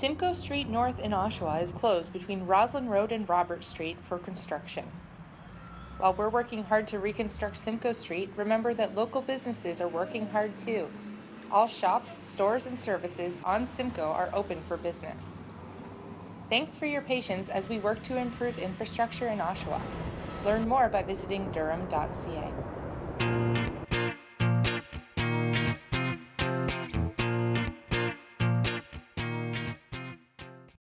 Simcoe Street North in Oshawa is closed between Rossland Road and Robert Street for construction. While we're working hard to reconstruct Simcoe Street, remember that local businesses are working hard too. All shops, stores, and services on Simcoe are open for business. Thanks for your patience as we work to improve infrastructure in Oshawa. Learn more by visiting durham.ca.